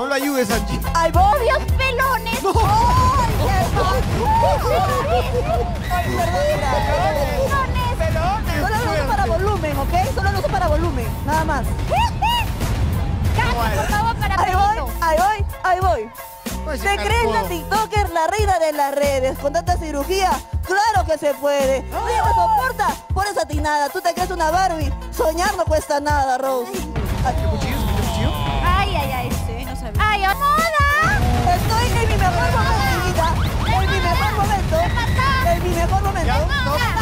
No lo ayudes, Angie. ¡Ay, voy! ¡Dios, pelones! ¡Ay, Pelones. Solo lo uso para volumen, ¿ok? Solo lo uso para volumen, nada más. Casi, por favor, para Ahí voy, ahí voy, ahí voy. Pues, ¿Te crees la. TikToker, la reina de las redes, con tanta cirugía? ¡Claro que se puede! ¡Oye, me soporta! Por esa tinada, tú te crees una Barbie. Soñar no cuesta nada, Rose. Ay, no, no, no.